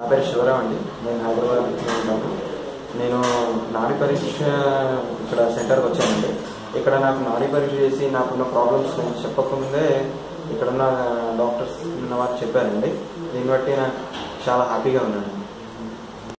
నా పేరు శివరావు అండి. నేను హైదరాబాద్ ఉంటాను నేను నాడి పరీక్ష ఇక్కడ సెంటర్కి వచ్చానండి. ఇక్కడ నాకు నాడి పరీక్ష చేసి నాకున్న ప్రాబ్లమ్స్ చెప్పకముందే ఇక్కడున్న డాక్టర్స్ ఉన్న వారు చెప్పారండి. దీన్ని బట్టి నాకు చాలా హ్యాపీగా ఉన్నాను.